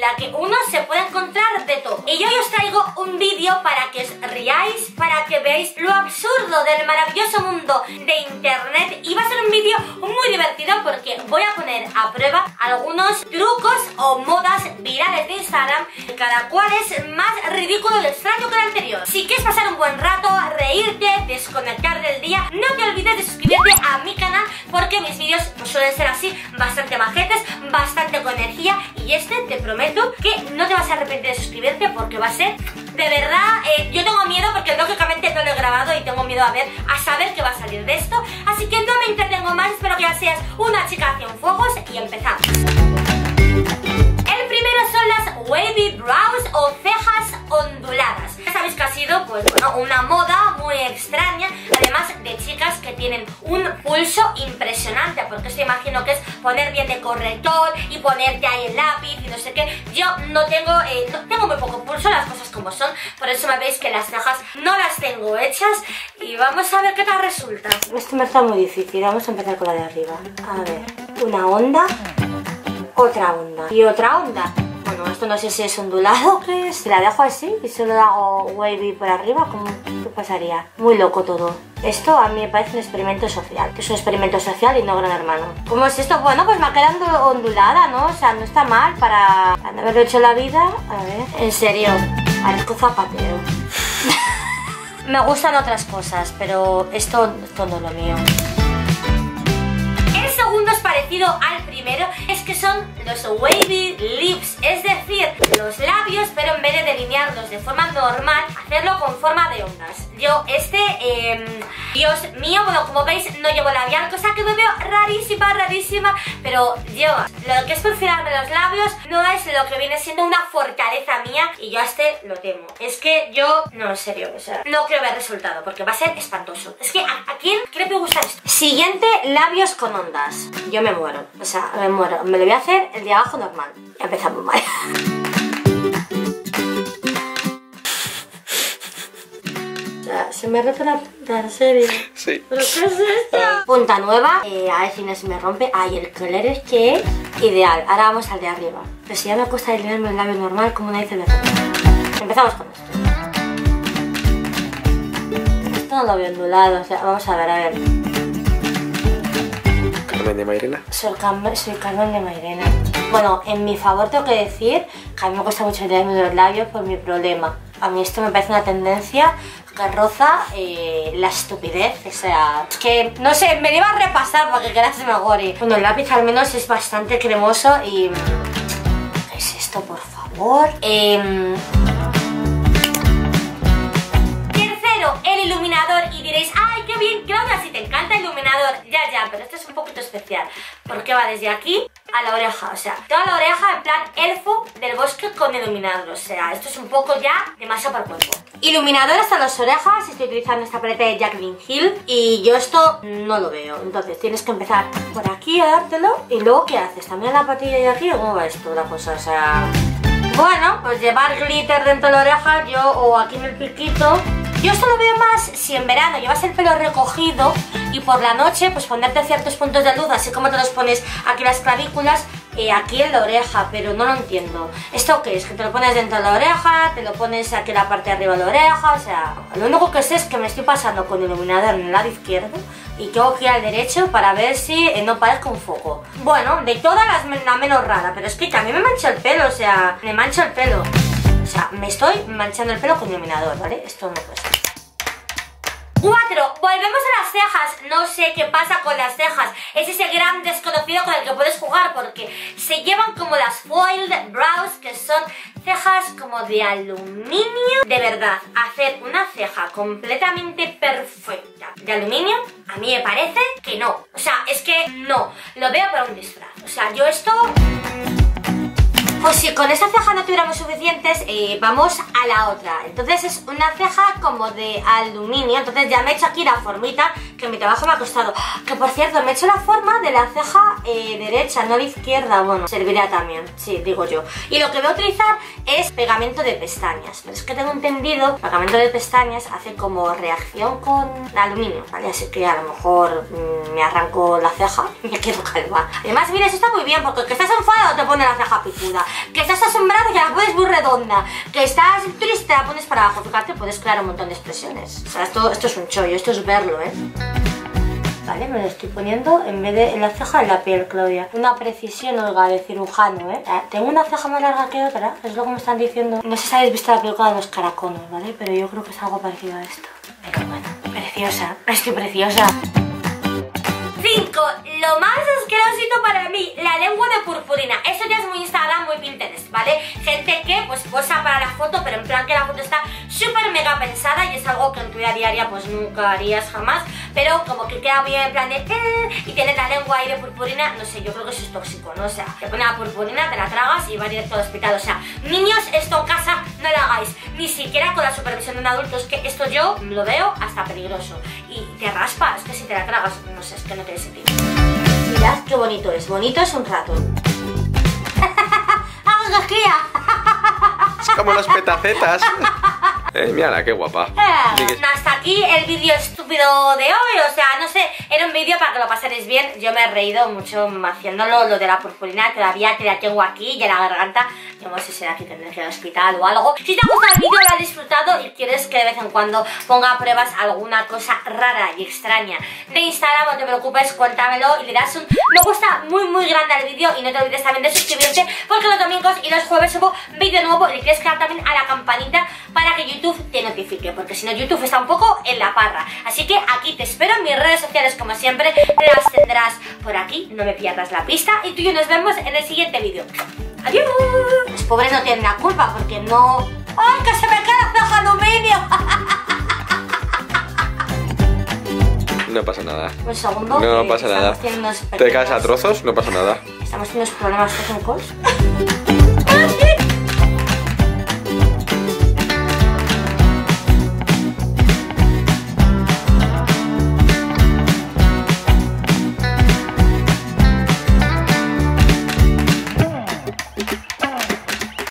la que uno se puede encontrar de todo. Y yo os traigo un vídeo para que os riáis, para que veáis lo absurdo del maravilloso mundo de internet. Y va a ser un vídeo muy divertido porque voy a poner a prueba algunos trucos o modas virales de Instagram, cada cual es más ridículo y extraño que el anterior. Si quieres pasar un buen rato, reírte, desconectar del día, no te olvides de suscribirte a mi canal porque mis vídeos pues, suelen ser así, bastante majetes, bastante con energía y este te prometo que no te vas a arrepentir de suscribirte porque va a ser de verdad, eh, yo tengo miedo porque lógicamente no lo he grabado y tengo miedo a ver, a saber qué va a salir de esto. Así que no me entretengo más, espero que ya seas una chica hacia un fuegos y empezamos. El primero son las wavy pulso impresionante, porque esto imagino que es poner bien de corrector y ponerte ahí el lápiz y no sé qué. Yo no tengo, eh, tengo muy poco pulso, las cosas como son, por eso me veis que las cejas no las tengo hechas y vamos a ver qué tal resulta. Esto me está muy difícil, vamos a empezar con la de arriba. A ver, una onda, otra onda y otra onda. Esto no sé si es ondulado. Si la dejo así y solo hago wavy por arriba, ¿cómo, ¿qué pasaría? Muy loco todo. Esto a mí me parece un experimento social, que es un experimento social y no gran hermano. ¿Cómo es esto? Bueno, pues me ha quedado ondulada, ¿no? O sea, no está mal para, no haberlo hecho la vida. A ver, en serio, parezco zapatero. me gustan otras cosas, pero esto, esto no es lo mío. El segundo es parecido al es que son los wavy lips, es decir, los labios, pero en vez de delinearlos de forma normal, hacerlo con forma de ondas. Yo este, eh, Dios mío, bueno, como veis, no llevo labial, cosa que me veo rarísima, pero yo, lo que es perfilarme los labios no es lo que viene siendo una fortaleza mía y yo a este lo temo. Es que yo, no, en serio, o sea, no quiero ver resultado porque va a ser espantoso. Es que, ¿a, a quién, qué le puede gustar esto? Siguiente, labios con ondas. Yo me muero, o sea, me muero. Me lo voy a hacer el de abajo normal. Empezamos mal. Se me rompe la punta, en serio. Sí. ¿Pero qué es esto? Punta nueva, eh, a ver si no se me rompe. Ay, el color es que es ideal. Ahora vamos al de arriba. Pero si ya me cuesta delinearme el labio normal, como una dice el de Empezamos con esto. Esto no lo veo ondulado, o sea, vamos a ver, a ver. Carmen de Mairena. Soy, Carmen, soy Carmen de Mairena. Bueno, en mi favor tengo que decir que a mí me cuesta mucho delinearme los labios por mi problema. A mí esto me parece una tendencia roza eh, la estupidez, o sea, es que, no sé, me iba a repasar para que quedase mejor y, bueno, el lápiz al menos es bastante cremoso y... ¿Qué es esto, por favor? Em, Tercero, el iluminador y diréis, ay, qué bien, Claudia, si te encanta el iluminador, ya, ya, pero este es un poquito especial, porque va desde aquí a la oreja, o sea, toda la oreja en plan elfo del bosque con iluminador, o sea, esto es un poco ya demasiado para el cuerpo. Iluminador hasta las orejas, estoy utilizando esta paleta de Jacqueline Hill y yo esto no lo veo, entonces tienes que empezar por aquí a dártelo y luego ¿qué haces? ¿También la patilla de aquí cómo va esto la cosa? O sea... Bueno, pues llevar glitter dentro de la oreja, yo o aquí en el piquito. Yo esto lo veo más si en verano llevas el pelo recogido y por la noche pues ponerte ciertos puntos de luz, así como te los pones aquí las clavículas, eh, aquí en la oreja, pero no lo entiendo. ¿Esto qué es? Que te lo pones dentro de la oreja, te lo pones aquí en la parte de arriba de la oreja, o sea, lo único que sé es que me estoy pasando con iluminador en el lado izquierdo y tengo que ir al derecho para ver si eh, no parezca un foco. Bueno, de todas las la menos rara, pero es que también me mancha el pelo, o sea, me mancha el pelo. O sea, me estoy manchando el pelo con iluminador, ¿vale? Esto no puede ser. 4. Volvemos a las cejas. No sé qué pasa con las cejas. Es ese gran desconocido con el que puedes jugar porque se llevan como las foiled brows, que son cejas como de aluminio. De verdad, hacer una ceja completamente perfecta de aluminio, a mí me parece que no. O sea, es que no. Lo veo para un disfraz. O sea, yo esto... Pues si con esta ceja no tuviéramos suficientes, eh, vamos a la otra. Entonces es una ceja como de aluminio. Entonces ya me he hecho aquí la formita que mi trabajo me ha costado. Que por cierto, me he hecho la forma de la ceja eh, derecha, no la izquierda. Bueno, servirá también, sí, digo yo. Y lo que voy a utilizar es pegamento de pestañas. Pero es que tengo entendido, pegamento de pestañas hace como reacción con aluminio, ¿vale? Así que a lo mejor mmm, me arranco la ceja y me quedo calva. Además, mira, eso está muy bien porque el que estás enfadado te pone la ceja picuda. Que estás asombrado y la pones muy redonda, que estás triste la pones para abajo. Fíjate, puedes crear un montón de expresiones. O sea, esto, esto es un chollo, esto es verlo, ¿eh? Vale, me lo estoy poniendo en vez de en la ceja en la piel, Claudia. Una precisión, Olga, de cirujano, ¿eh? eh tengo una ceja más larga que otra, es lo que me están diciendo. No sé si habéis visto la película de los caraconos, ¿vale? Pero yo creo que es algo parecido a esto. Pero bueno, preciosa, estoy preciosa. 5. Lo más asquerosito para mí, la lengua de purpurina. Eso ya es muy Instagram, muy Pinterest, ¿vale? Gente que pues posa para la foto, pero en plan que la foto está súper mega pensada y es algo que en tu vida diaria pues nunca harías jamás, pero como que queda bien en plan de eh", y tienes la lengua ahí de purpurina, no sé, yo creo que eso es tóxico, ¿no? O sea, te pone la purpurina, te la tragas y va directo al hospital. O sea, niños, esto en casa no lo hagáis, ni siquiera con la supervisión de un adulto, es que esto yo lo veo hasta peligroso. Y te raspa, es que si te la tragas, no sé, es que no tiene sentido. Mirad qué bonito es, bonito es un rato. ¡Vamos, Es como los petacetas. Eh, mírala, qué guapa. Eh, hasta aquí el vídeo estúpido de hoy, o sea, no sé, era un vídeo para que lo pasaréis bien. Yo me he reído mucho haciéndolo, lo de la purpurina, todavía te la tengo aquí y en la garganta. Yo no sé si será que tendré que ir al hospital o algo. Si te ha gustado el vídeo, lo has disfrutado y quieres que de vez en cuando ponga a pruebas alguna cosa rara y extraña de Instagram, no te preocupes, cuéntamelo y le das un me gusta muy muy grande al vídeo y no te olvides también de suscribirte porque los domingos y los jueves subo vídeo nuevo y le quieres quedar también a la campanita para que YouTube te notifique, porque si no YouTube está un poco en la parra. Así que aquí te espero en mis redes sociales como siempre, las tendrás por aquí, no me pierdas la pista y tú y yo nos vemos en el siguiente vídeo. ¡Adiós! Los pobres no tienen la culpa porque no... ¡Ay, que se me queda de aluminio! No pasa nada. Un segundo. No pasa nada. Te caes a trozos, no pasa nada. Estamos teniendo problemas técnicos.